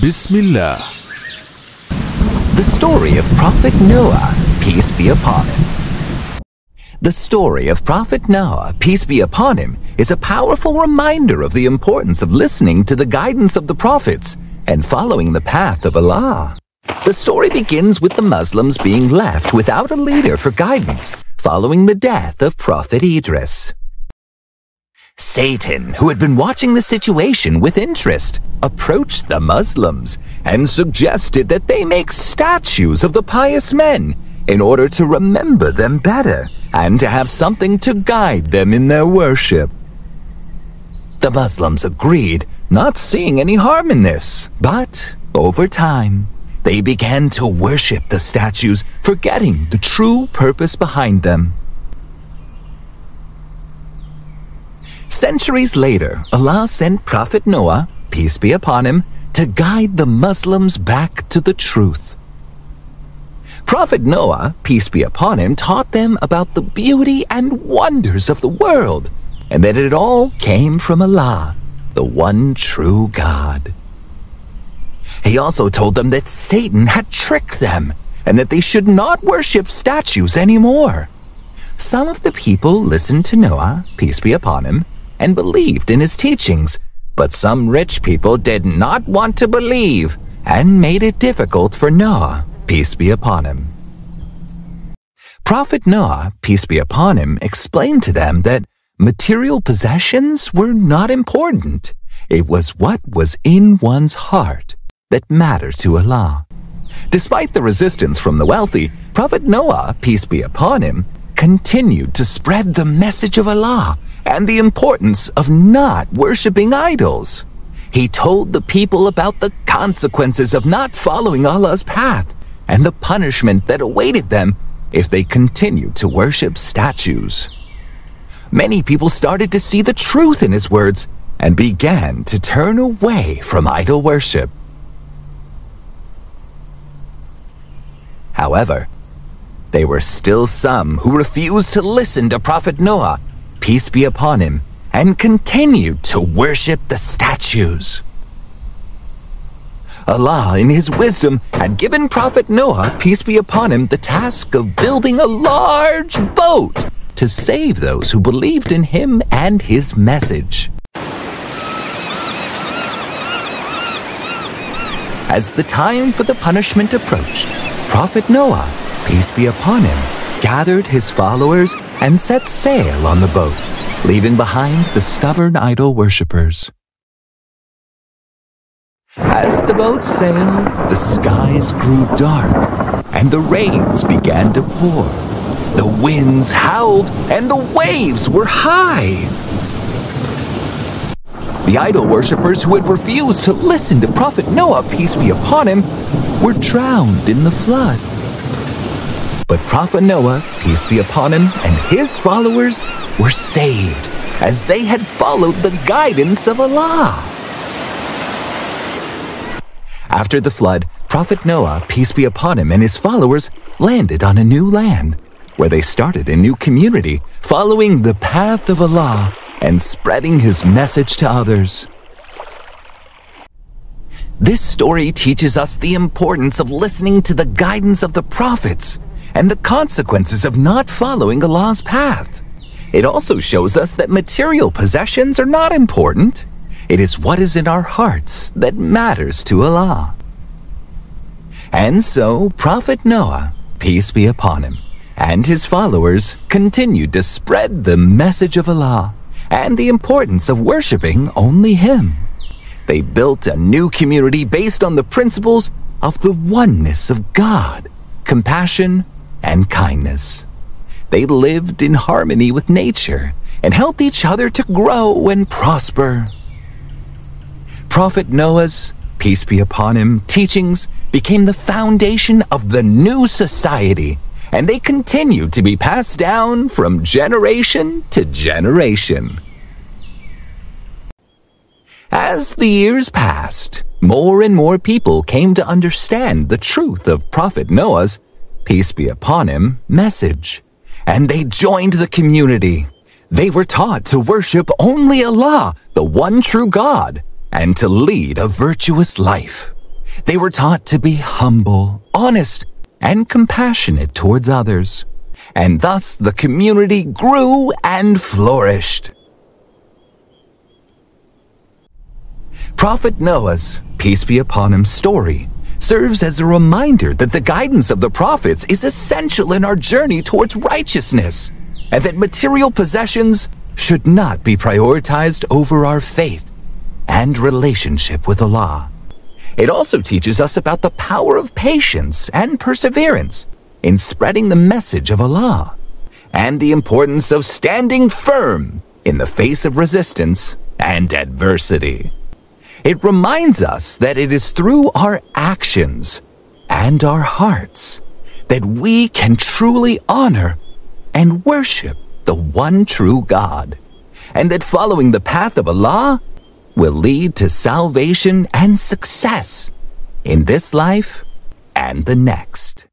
Bismillah. The story of Prophet Noah, peace be upon him. The story of Prophet Noah, peace be upon him, is a powerful reminder of the importance of listening to the guidance of the prophets and following the path of Allah. The story begins with the Muslims being left without a leader for guidance following the death of Prophet Idris. Satan, who had been watching the situation with interest, approached the Muslims and suggested that they make statues of the pious men in order to remember them better and to have something to guide them in their worship. The Muslims agreed, not seeing any harm in this, but over time, they began to worship the statues, forgetting the true purpose behind them. Centuries later, Allah sent Prophet Noah, peace be upon him, to guide the Muslims back to the truth. Prophet Noah, peace be upon him, taught them about the beauty and wonders of the world, and that it all came from Allah, the one true God. He also told them that Satan had tricked them, and that they should not worship statues anymore. Some of the people listened to Noah, peace be upon him, and believed in his teachings, but some rich people did not want to believe and made it difficult for Noah, peace be upon him. Prophet Noah, peace be upon him, explained to them that material possessions were not important. It was what was in one's heart that mattered to Allah. Despite the resistance from the wealthy, Prophet Noah, peace be upon him, continued to spread the message of Allah and the importance of not worshipping idols. He told the people about the consequences of not following Allah's path and the punishment that awaited them if they continued to worship statues. Many people started to see the truth in his words and began to turn away from idol worship. However, there were still some who refused to listen to Prophet Noah peace be upon him, and continued to worship the statues. Allah, in His wisdom, had given Prophet Noah, peace be upon him, the task of building a large boat to save those who believed in him and his message. As the time for the punishment approached, Prophet Noah, peace be upon him, gathered his followers and set sail on the boat, leaving behind the stubborn idol worshippers. As the boat sailed, the skies grew dark, and the rains began to pour. The winds howled, and the waves were high. The idol worshippers who had refused to listen to Prophet Noah, peace be upon him, were drowned in the flood. But Prophet Noah, peace be upon him, and his followers were saved as they had followed the guidance of Allah. After the flood, Prophet Noah, peace be upon him, and his followers landed on a new land where they started a new community following the path of Allah and spreading his message to others. This story teaches us the importance of listening to the guidance of the prophets and the consequences of not following Allah's path. It also shows us that material possessions are not important. It is what is in our hearts that matters to Allah. And so, Prophet Noah, peace be upon him, and his followers continued to spread the message of Allah and the importance of worshiping only Him. They built a new community based on the principles of the oneness of God, compassion, and kindness. They lived in harmony with nature and helped each other to grow and prosper. Prophet Noah's, peace be upon him, teachings became the foundation of the new society, and they continued to be passed down from generation to generation. As the years passed, more and more people came to understand the truth of Prophet Noah's peace be upon him, message. And they joined the community. They were taught to worship only Allah, the one true God, and to lead a virtuous life. They were taught to be humble, honest, and compassionate towards others. And thus the community grew and flourished. Prophet Noah's, peace be upon him, story serves as a reminder that the guidance of the prophets is essential in our journey towards righteousness, and that material possessions should not be prioritized over our faith and relationship with Allah. It also teaches us about the power of patience and perseverance in spreading the message of Allah, and the importance of standing firm in the face of resistance and adversity. It reminds us that it is through our actions and our hearts that we can truly honor and worship the one true God, and that following the path of Allah will lead to salvation and success in this life and the next.